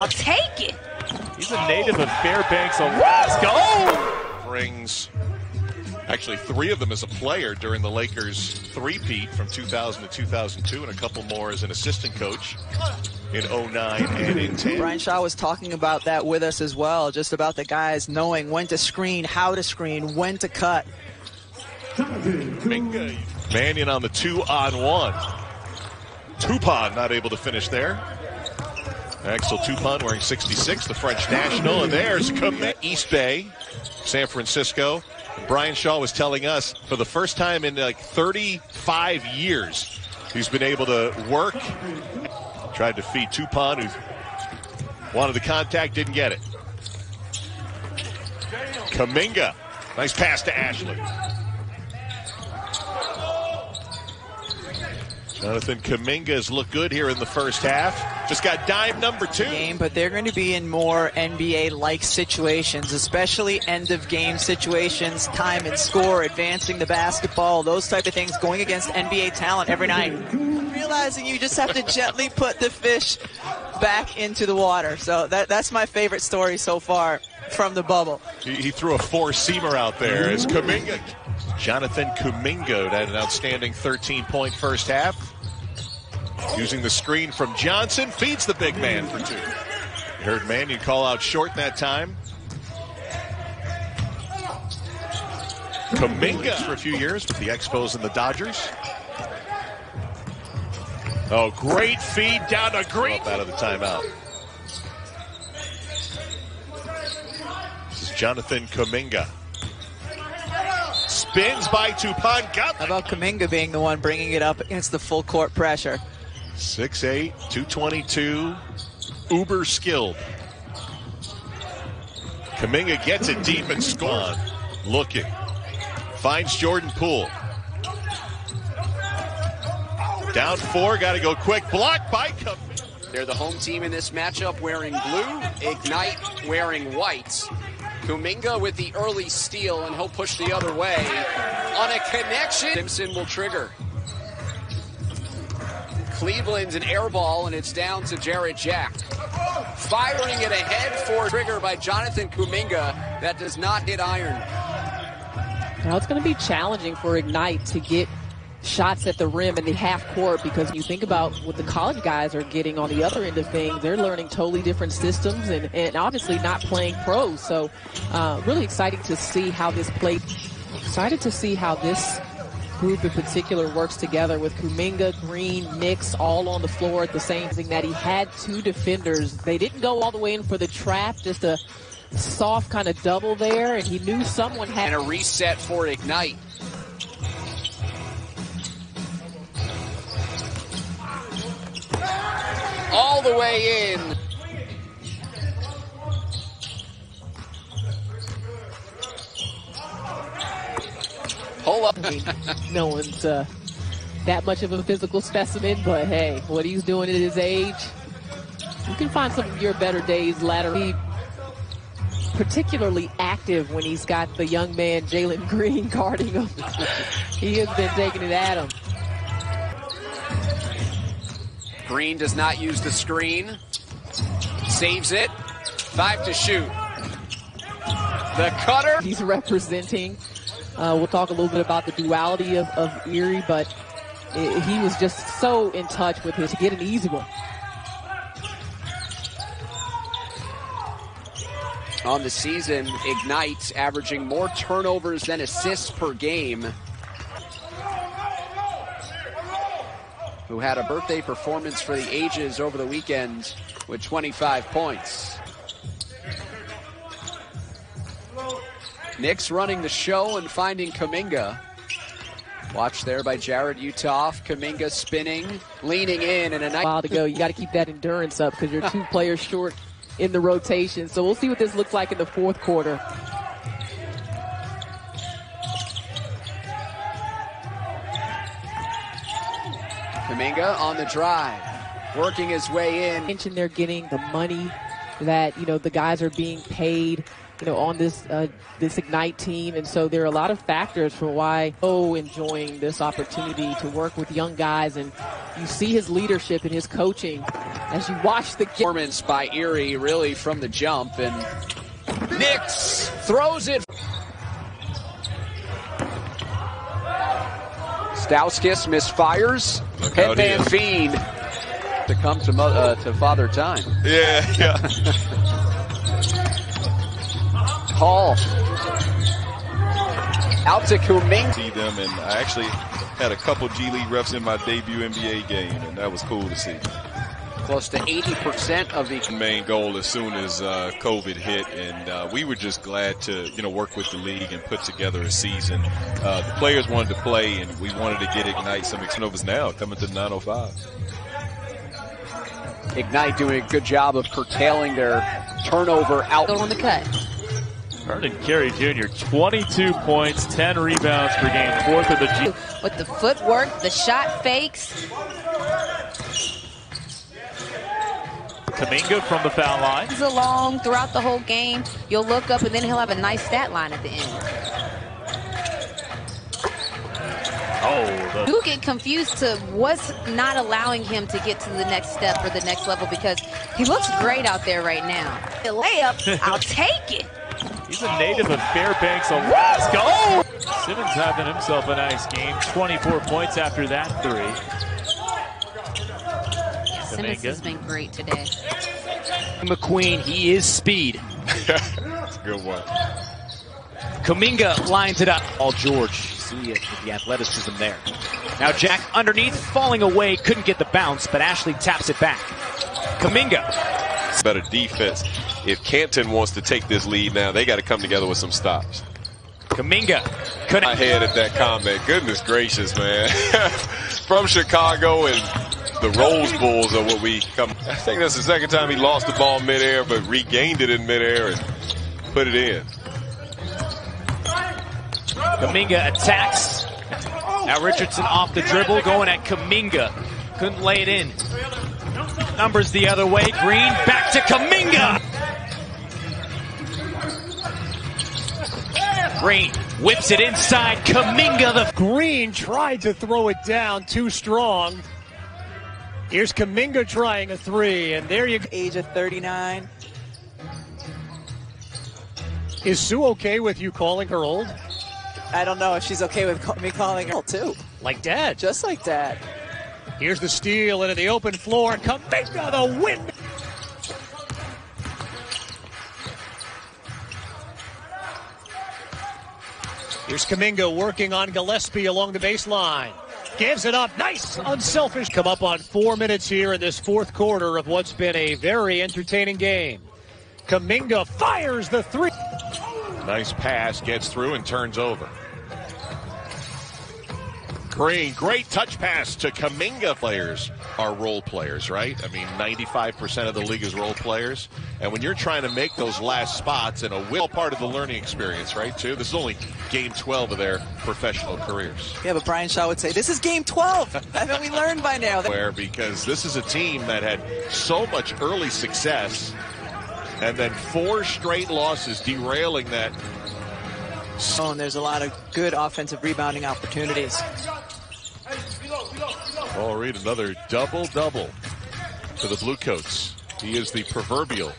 I'll take it. He's a native of Fairbanks, Alaska. Oh! Brings actually three of them as a player during the Lakers three-peat from 2000 to 2002 and a couple more as an assistant coach in 09 and in 10. Brian Shaw was talking about that with us as well, just about the guys knowing when to screen, how to screen, when to cut. Minga. Mannion on the two on one. Toupane not able to finish there. Axel Toupane wearing 66, the French national, and there's Kamek. East Bay, San Francisco. Brian Shaw was telling us for the first time in like 35 years, he's been able to work. Tried to feed Toupane, who wanted the contact, didn't get it. Kuminga, nice pass to Ashley. Jonathan Kuminga has looked good here in the first half. Just got dime number two. Game, but they're going to be in more NBA-like situations, especially end-of-game situations, time and score, advancing the basketball, those type of things, going against NBA talent every night. Realizing you just have to gently put the fish back into the water. So that, that's my favorite story so far from the bubble. He, he threw a four-seamer out there as Kuminga. Jonathan Kuminga had an outstanding 13-point first half. Using the screen from Johnson, feeds the big man for two. You heard Mannion call out short that time. Kuminga for a few years with the Expos and the Dodgers. Oh, great feed down to Green. Out of the timeout. This is Jonathan Kuminga. Spins by Toupane. Got How about Kuminga being the one bringing it up against the full court pressure? 6'8", 222, uber skilled. Kuminga gets it deep and scores. Looking. Finds Jordan Poole. Down four, got to go quick. Blocked by Kuminga. They're the home team in this matchup wearing blue, Ignite wearing white. Kuminga with the early steal, and he'll push the other way. On a connection, Simpson will trigger. Cleveland's an air ball, and it's down to Jarrett Jack. Firing it ahead for trigger by Jonathan Kuminga. That does not hit iron. Now it's going to be challenging for Ignite to get shots at the rim in the half court because you think about what the college guys are getting on the other end of things. They're learning totally different systems and, and obviously not playing pros. So uh, really exciting to see how this plays. Excited to see how this group in particular works together with Kuminga, Green, Nix all on the floor at the same thing that he had two defenders. They didn't go all the way in for the trap, just a soft kind of double there, and he knew someone had. And a reset for Ignite. All the way in. Pull up. no one's uh, that much of a physical specimen, but hey, what he's doing at his age, you can find some of your better days laterally. Particularly active when he's got the young man Jalen Green guarding him. he has been taking it at him. Green does not use the screen. Saves it. Five to shoot. The cutter. He's representing. Uh, we'll talk a little bit about the duality of, of Erie, but it, he was just so in touch with his get an easy one. On the season, Ignite averaging more turnovers than assists per game. Who had a birthday performance for the ages over the weekend with 25 points. Nix running the show and finding Kuminga. Watch there by Jarrod Uthoff. Kuminga spinning, leaning in, and a nice while to go. You got to keep that endurance up because you're two players short in the rotation. So we'll see what this looks like in the fourth quarter. Kuminga on the drive, working his way in. Mention they're getting the money that you know the guys are being paid you know, on this uh, this Ignite team, and so there are a lot of factors for why oh enjoying this opportunity to work with young guys, and you see his leadership and his coaching as you watch the performance by Erie really from the jump, and Nix throws it. Stauskas misfires. Headband feed to come to uh, to Father Time. Yeah, yeah. Hall out to Kuminga. See them, and I actually had a couple G League refs in my debut NBA game, and that was cool to see. Close to 80% of the main goal as soon as uh, COVID hit, and uh, we were just glad to, you know, work with the league and put together a season. Uh, the players wanted to play, and we wanted to get Ignite some turnovers now coming to the 905. Ignite doing a good job of curtailing their turnover out on the cut. Vernon Carey Jr., 22 points, 10 rebounds per game, fourth of the G. With the footwork, the shot fakes. Kuminga from the foul line. He's along throughout the whole game. You'll look up and then he'll have a nice stat line at the end. Oh, you get confused to what's not allowing him to get to the next step or the next level because he looks great out there right now. The layup, I'll take it. He's a native of Fairbanks, Alaska. Oh! Simmons having himself a nice game. 24 points after that three. Simmons has been great today. McQueen, he is speed. That's a good one. Kuminga lines it up. All George, see it with the athleticism there. Now Jack underneath, falling away, couldn't get the bounce, but Ashley taps it back. Kuminga. Better defense. If Canton wants to take this lead now, they got to come together with some stops. Kuminga. Couldn't My head at that comment. Goodness gracious, man. From Chicago and the Rose Bulls are what we come. I think that's the second time he lost the ball midair, but regained it in midair and put it in. Kuminga attacks. Now Richardson off the dribble, going at Kuminga. Couldn't lay it in. Numbers the other way. Green back to Kuminga. Green whips it inside. Kuminga the Green tried to throw it down too strong. Here's Kuminga trying a three, and there you go. Age of 39. Is Sue okay with you calling her old? I don't know if she's okay with me calling her old too. Like dad. Just like dad. Here's the steal into the open floor. Kuminga the win. Here's Kuminga working on Gillespie along the baseline. Gives it up. Nice, unselfish. Come up on four minutes here in this fourth quarter of what's been a very entertaining game. Kuminga fires the three. Nice pass, gets through and turns over. Green, great touch pass to Kuminga. Players are role players, right? I mean, 95% of the league is role players. And when you're trying to make those last spots in a will part of the learning experience, right, too? This is only game 12 of their professional careers. Yeah, but Brian Shaw would say, this is game 12. Haven't we learned by now? Where, because this is a team that had so much early success and then four straight losses derailing that. So, and there's a lot of good offensive rebounding opportunities. Paul Reed, another double-double for the Bluecoats. He is the proverbial